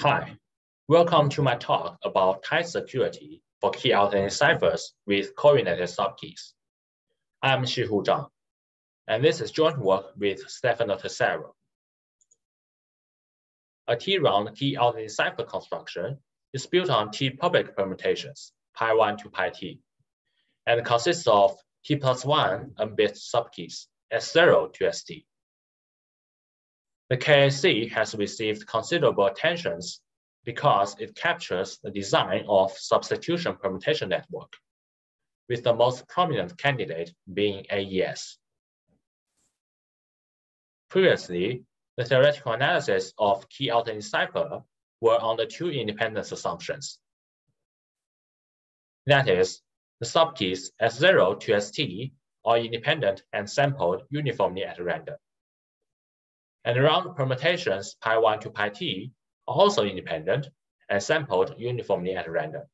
Hi, welcome to my talk about tight security for key alternate ciphers with correlated subkeys. I'm Xihu Zhang, and this is joint work with Stefano Tessaro. A T-round key alternate cipher construction is built on T public permutations, pi 1 to pi t, and consists of T plus 1 n-bit subkeys, S0 to ST. The KAC has received considerable attentions because it captures the design of substitution permutation network, with the most prominent candidate being AES. Previously, the theoretical analysis of key alternate cipher were on the two independence assumptions. That is, the subkeys S0 to ST are independent and sampled uniformly at random. And round permutations pi 1 to pi t are also independent and sampled uniformly at random.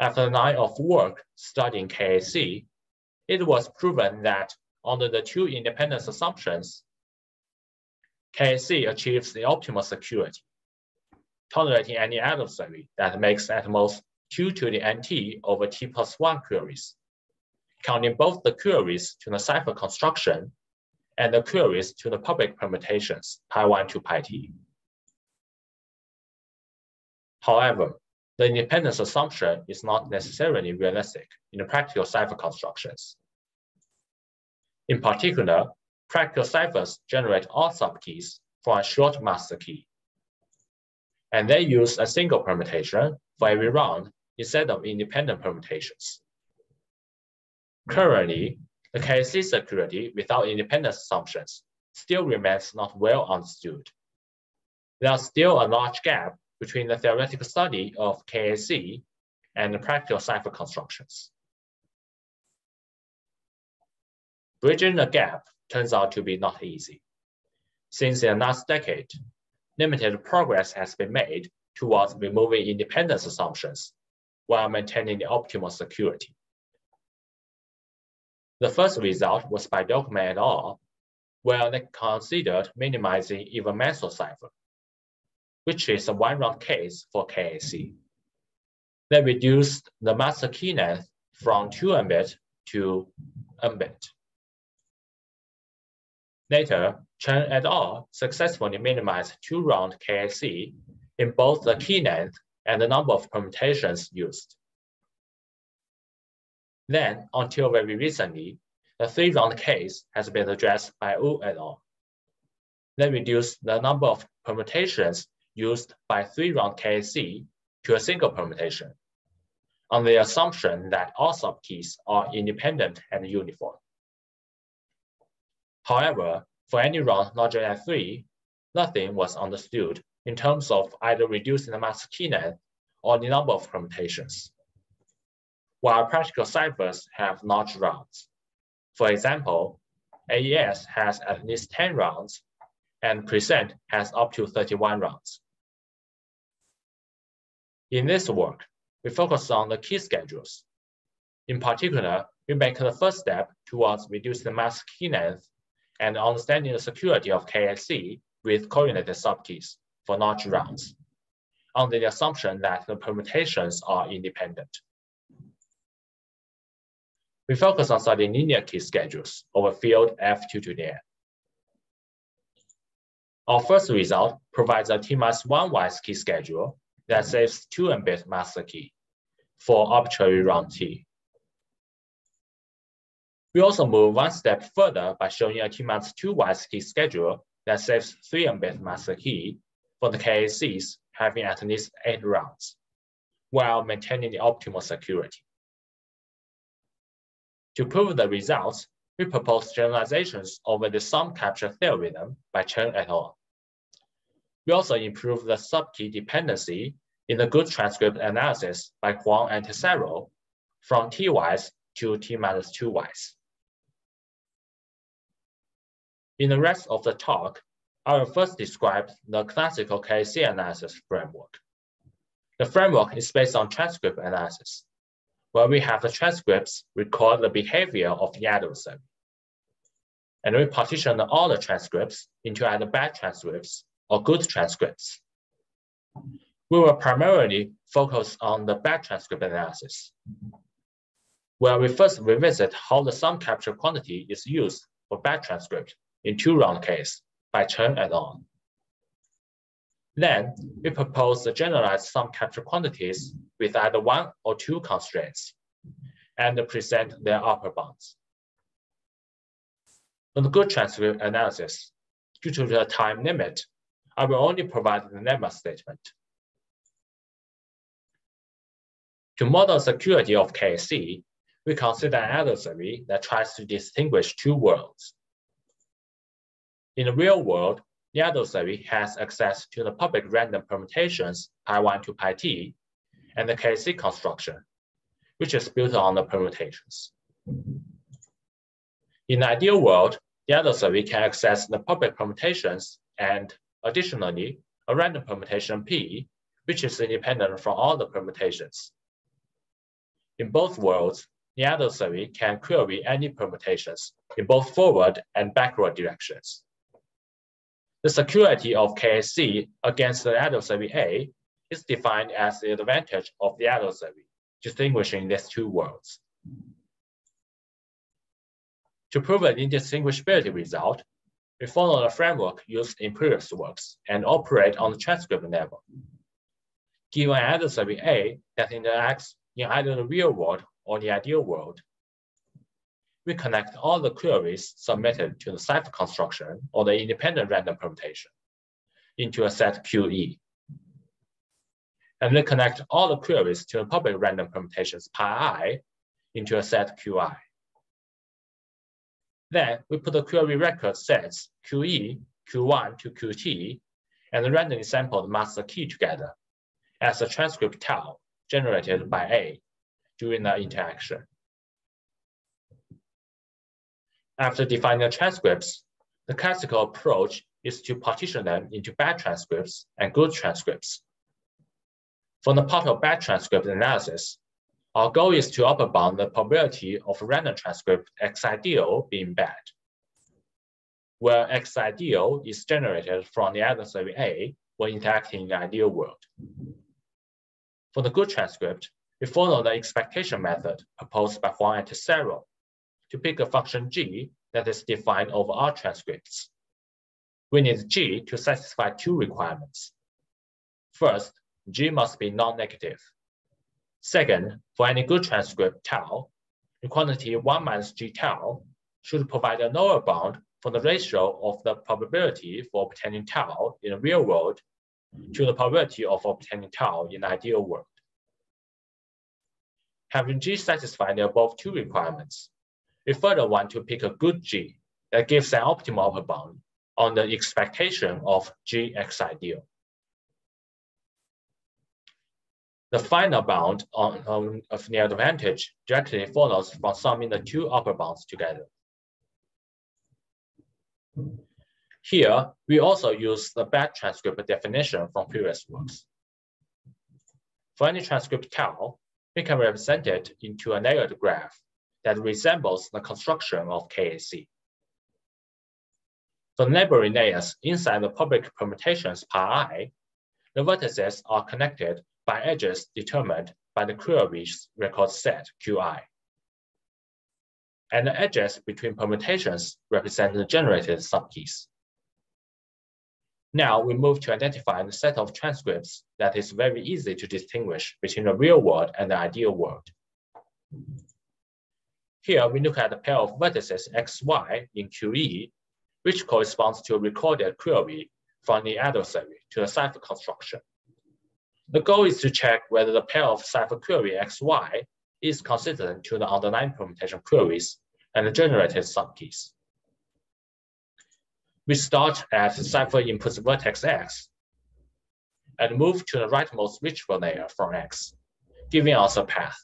After a night of work studying KAC, it was proven that under the two independence assumptions, KAC achieves the optimal security, tolerating any adversary that makes at most 2 to the nt over t plus 1 queries, counting both the queries to the cipher construction and the queries to the public permutations, pi 1 to pi. However, the independence assumption is not necessarily realistic in the practical cipher constructions. In particular, practical ciphers generate all subkeys for a short master key. And they use a single permutation for every round instead of independent permutations. Currently, the KAC security without independent assumptions still remains not well understood. There is still a large gap between the theoretical study of KAC and the practical cipher constructions. Bridging the gap turns out to be not easy. Since the last decade, limited progress has been made towards removing independence assumptions while maintaining the optimal security. The first result was by Dunkelman et al., where they considered minimizing Even-Mansour cipher, which is a one-round case for KAC. They reduced the master key length from 2 n-bit to n-bit. Later, Chen et al. successfully minimized two-round KAC in both the key length and the number of permutations used. Then, until very recently, the three-round case has been addressed by Wu et al. They reduced the number of permutations used by three-round KAC to a single permutation on the assumption that all subkeys are independent and uniform. However, for any round larger than three, nothing was understood in terms of either reducing the master key length or the number of permutations while practical ciphers have large rounds. For example, AES has at least 10 rounds, and Present has up to 31 rounds. In this work, we focus on the key schedules. In particular, we make the first step towards reducing the mask key length and understanding the security of KAC with correlated subkeys for large rounds, under the assumption that the permutations are independent. We focus on studying linear key schedules over field F2 to N. Our first result provides a T-1 wise key schedule that saves 2 n-bit master key for arbitrary round T. We also move one step further by showing a T-2 wise key schedule that saves 3 n-bit master key for the KACs having at least 8 rounds, while maintaining the optimal security. To prove the results, we propose generalizations over the sum capture theorem by Chen et al. We also improve the subkey dependency in the good transcript analysis by Hoang and Tessaro from T-wise to T-2-wise. In the rest of the talk, I will first describe the classical KAC analysis framework. The framework is based on transcript analysis where we have the transcripts record the behavior of the adversary. And we partition all the transcripts into either bad transcripts or good transcripts. We will primarily focus on the bad transcript analysis, where we first revisit how the sum capture quantity is used for bad transcript in two-round case by Chen et al. Then we propose the generalized sum capture quantities with either one or two constraints and present their upper bounds. On the good transcript analysis, due to the time limit, I will only provide the lemma statement. To model security of KC, we consider an adversary that tries to distinguish two worlds. In the real world, the adversary has access to the public random permutations pi1 to pi t and the KC construction, which is built on the permutations. In the ideal world, the adversary can access the public permutations and additionally, a random permutation P, which is independent from all the permutations. In both worlds, the adversary can query any permutations in both forward and backward directions. The security of KSC against the adversary A is defined as the advantage of the adversary, distinguishing these two worlds. To prove an indistinguishability result, we follow the framework used in previous works and operate on the transcript level. Given an adversary A that interacts in either the real world or the ideal world, we connect all the queries submitted to the cipher construction or the independent random permutation into a set QE. And we connect all the queries to the public random permutations pi i into a set QI. Then we put the query record sets QE, Q1 to QT, and the randomly sampled master key together as a transcript tau generated by A during the interaction. After defining the transcripts, the classical approach is to partition them into bad transcripts and good transcripts. From the part of bad transcript analysis, our goal is to upper bound the probability of random transcript X ideal being bad, where X ideal is generated from the adversary A when interacting in the ideal world. For the good transcript, we follow the expectation method proposed by Hoang and Tessaro to pick a function g that is defined over all transcripts. We need g to satisfy two requirements. First, g must be non-negative. Second, for any good transcript tau, the quantity 1 minus g tau should provide a lower bound for the ratio of the probability for obtaining tau in the real world to the probability of obtaining tau in the ideal world. Having g satisfy the above two requirements, we further want to pick a good G that gives an optimal upper bound on the expectation of Gx ideal. The final bound on, on, of advantage directly follows from summing the two upper bounds together. Here, we also use the bad transcript definition from previous works. For any transcript tau, we can represent it into a layered graph that resembles the construction of KAC. The neighboring layers inside the public permutations pi, the vertices are connected by edges determined by the queries record set QI. And the edges between permutations represent the generated subkeys. Now we move to identify the set of transcripts that is very easy to distinguish between the real world and the ideal world. Here we look at the pair of vertices xy in QE, which corresponds to a recorded query from the adversary to the cipher construction. The goal is to check whether the pair of cipher query xy is consistent to the underlying permutation queries and the generated subkeys. We start at cipher input vertex x and move to the rightmost reachable layer from x, giving us a path.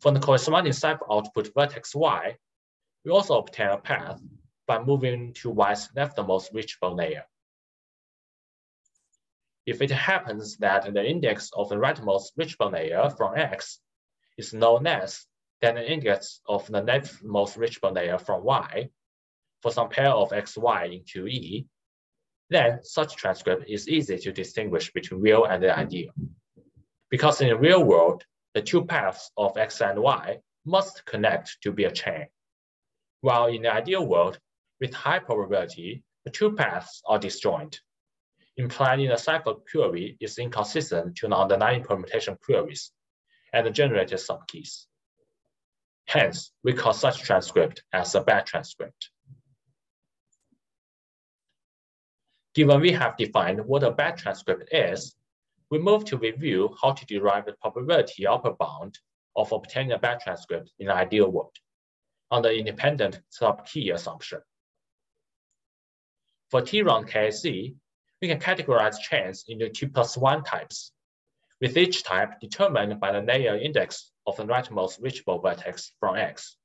From the corresponding cipher output vertex y, we also obtain a path by moving to y's leftmost reachable layer. If it happens that the index of the rightmost reachable layer from x is no less than the index of the leftmost reachable layer from y for some pair of xy in QE, then such transcript is easy to distinguish between real and the ideal. Because in the real world, the two paths of x and y must connect to be a chain. While in the ideal world, with high probability, the two paths are disjoint, implying the cycle query is inconsistent to the underlying permutation queries and generated subkeys. Hence, we call such transcript as a bad transcript. Given we have defined what a bad transcript is, we move to review how to derive the probability upper bound of obtaining a bad transcript in the ideal world on the independent subkey assumption. For T-round KAC, we can categorize chains into T plus one types, with each type determined by the layer index of the rightmost reachable vertex from X.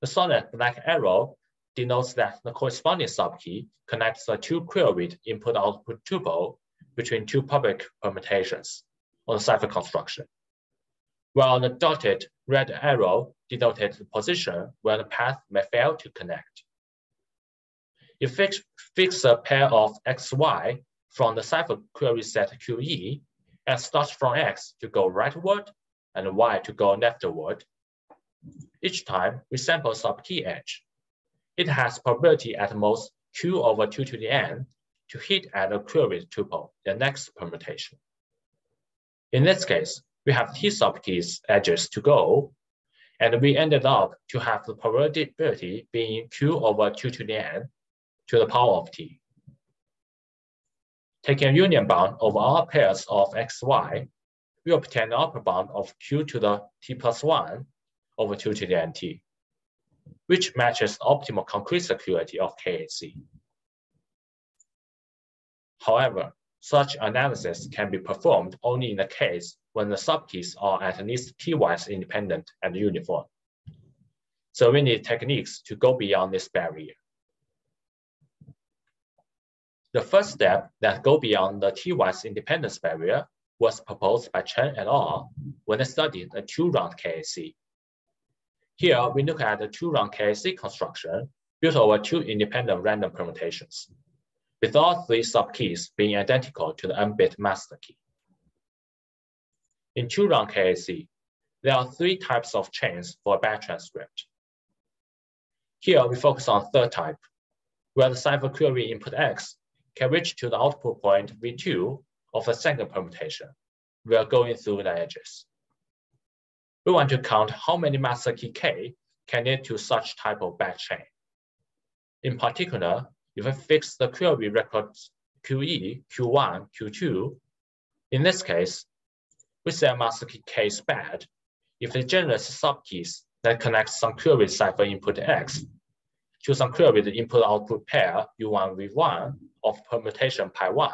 The solid black arrow denotes that the corresponding subkey connects the two queried input-output tuple between two public permutations on the cipher construction, while the dotted red arrow denoted the position where the path may fail to connect. If fix, fix a pair of xy from the cipher query set QE and starts from x to go rightward and y to go leftward, each time we sample subkey edge. It has probability at most q over 2 to the n to hit at a queried tuple, the next permutation. In this case, we have t subkeys edges to go, and we ended up to have the probability being q over 2 to the n to the power of t. Taking a union bound over all pairs of xy, we obtain upper bound of q to the t plus 1 over 2 to the n t which matches optimal concrete security of KAC. However, such analysis can be performed only in the case when the subkeys are at least t-wise independent and uniform. So we need techniques to go beyond this barrier. The first step that go beyond the t-wise independence barrier was proposed by Chen et al. when they studied the two-round KAC. Here, we look at the two-round KAC construction built over two independent random permutations, with all three subkeys being identical to the n-bit master key. In two-round KAC, there are three types of chains for a bad transcript. Here, we focus on third type, where the cipher query input X can reach to the output point V2 of the second permutation. We are going through the edges we want to count how many master key K can lead to such type of bad chain. In particular, if we fix the query records QE, Q1, Q2, in this case, we say master key K is bad if it generates subkeys that connect some query cipher input X to some query with the input-output pair U1 V1 of permutation pi 1,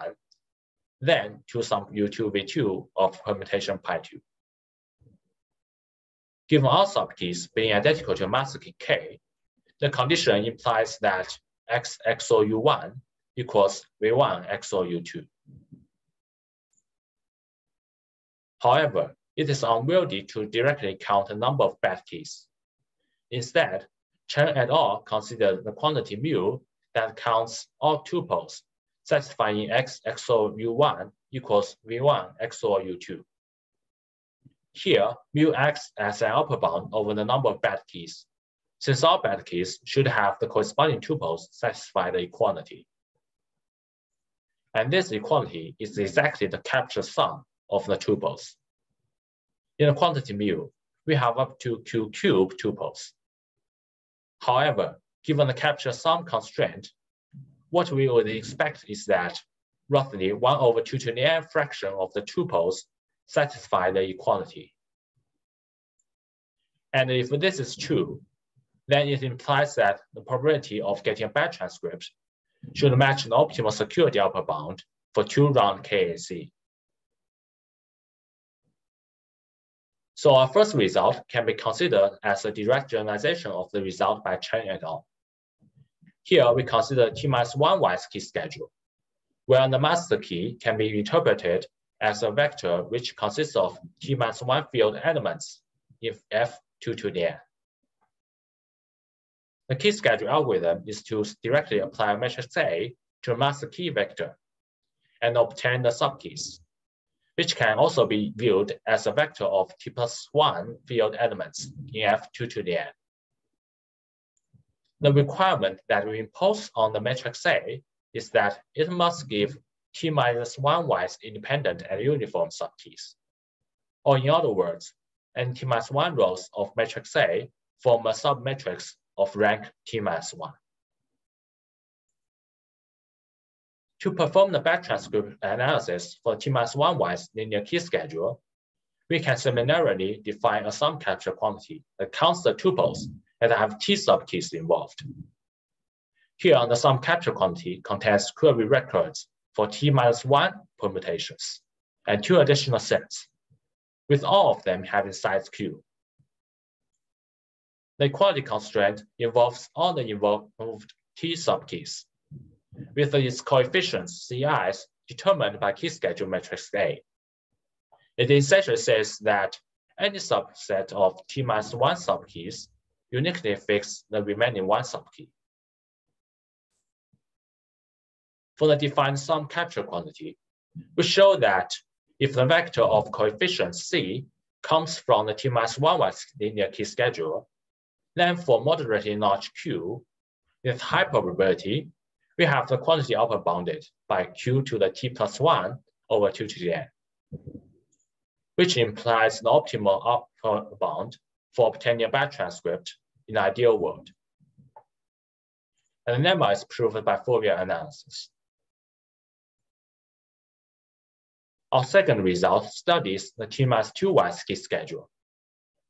then to some U2 V2 of permutation pi 2. Given all subkeys being identical to key K, the condition implies that X XOR U1 equals V1 XOR U2. However, it is unwieldy to directly count the number of bad keys. Instead, Chen et al. considered the quantity mu that counts all tuples, satisfying X XOR U1 equals V1 XOR U2. Here, mu acts as an upper bound over the number of bad keys, since all bad keys should have the corresponding tuples satisfy the equality. And this equality is exactly the capture sum of the tuples. In the quantity mu, we have up to q cube tuples. However, given the capture sum constraint, what we would expect is that roughly 1 over 2 to the n fraction of the tuples satisfy the equality. And if this is true, then it implies that the probability of getting a bad transcript should match the optimal security upper bound for two-round KAC. So our first result can be considered as a direct generalization of the result by Chen et al. Here we consider T minus one wise key schedule, where the master key can be interpreted as a vector which consists of T minus one field elements if F 2 to the n. The key schedule algorithm is to directly apply matrix A to a master key vector and obtain the subkeys, which can also be viewed as a vector of t plus 1 field elements in F2 to the n. The requirement that we impose on the matrix A is that it must give t minus 1 wise independent and uniform subkeys. Or in other words, n t minus 1 rows of matrix A form a submatrix of rank t minus 1. To perform the bad transcript analysis for T minus one wise linear key schedule, we can similarly define a sum capture quantity that counts the tuples that have T subkeys involved. Here, the sum capture quantity contains query records for T minus one permutations and two additional sets, with all of them having size Q. The equality constraint involves all the involved T subkeys with its coefficients CIs determined by key schedule matrix A. It essentially says that any subset of T minus one subkeys uniquely fix the remaining one subkey. For the defined sum capture quantity, we show that if the vector of coefficient C comes from the T minus one wise linear key schedule, then for moderately large Q, with high probability, we have the quantity upper bounded by q to the t plus 1 over 2 to the n, which implies the optimal upper bound for obtaining a bad transcript in the ideal world. And the lemma is proved by Fourier analysis. Our second result studies the T minus 2 wise key schedule,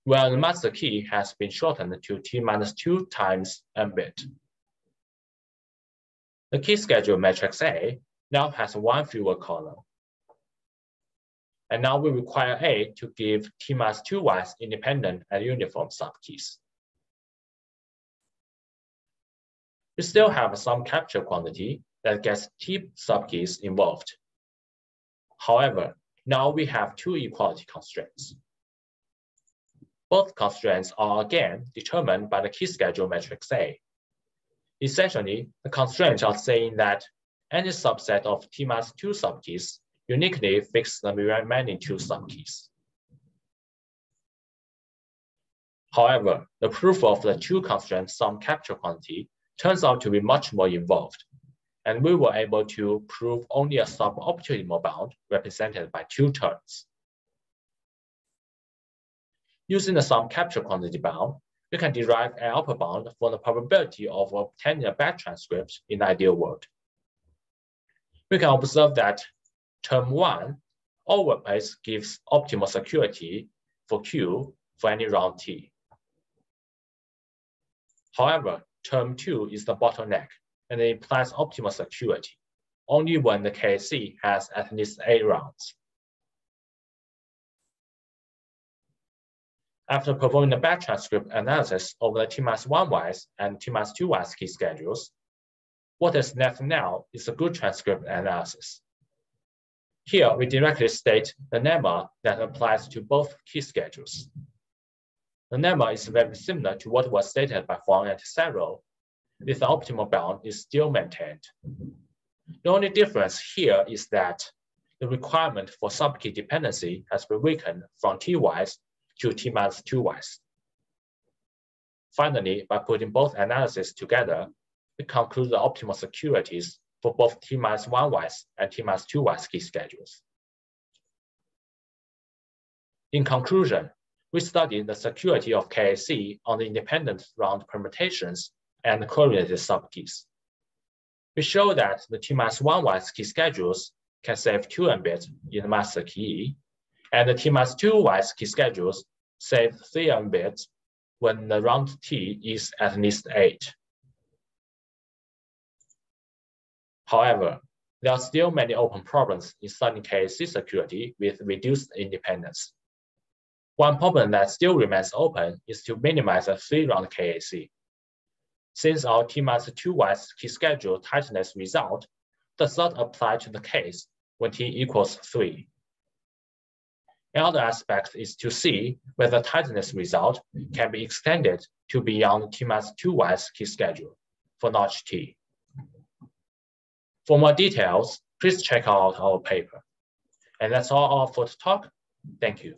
where the master key has been shortened to T minus 2 times n bit. The key schedule matrix A now has one fewer column. And now we require A to give T minus 2 wise independent and uniform subkeys. We still have sum capture quantity that gets T subkeys involved. However, now we have two equality constraints. Both constraints are again determined by the key schedule matrix A. Essentially, the constraints are saying that any subset of T minus 2 subkeys uniquely fix the remaining two subkeys. However, the proof of the two constraint sum capture quantity turns out to be much more involved, and we were able to prove only a suboptimal bound represented by two terms. Using the sum capture quantity bound, you can derive an upper bound for the probability of obtaining a bad transcript in the ideal world. We can observe that term one always gives optimal security for Q for any round T. However, term two is the bottleneck and it implies optimal security only when the KC has at least eight rounds. After performing the bad transcript analysis of the T-1 wise and T-2 wise key schedules, what is left now is a good transcript analysis. Here, we directly state the lemma that applies to both key schedules. The lemma is very similar to what was stated by Hoang and Tessaro, with the optimal bound is still maintained. The only difference here is that the requirement for subkey dependency has been weakened from T-wise to T minus 2 wise. Finally, by putting both analyses together, we conclude the optimal securities for both T minus 1 wise and T minus 2 wise key schedules. In conclusion, we studied the security of KAC on the independent round permutations and correlated subkeys. We show that the T minus 1 wise key schedules can save 2 mbit in the master key and the T minus 2 wise key schedules save 3 bits when the round T is at least 8. However, there are still many open problems in studying KAC security with reduced independence. One problem that still remains open is to minimize a three-round KAC. Since our T minus 2 wise key schedule tightness result does not apply to the case when T equals 3. Another aspect is to see whether tightness result can be extended to beyond T minus 2 wise key schedule for notch T. For more details, please check out our paper. And that's all for the talk. Thank you.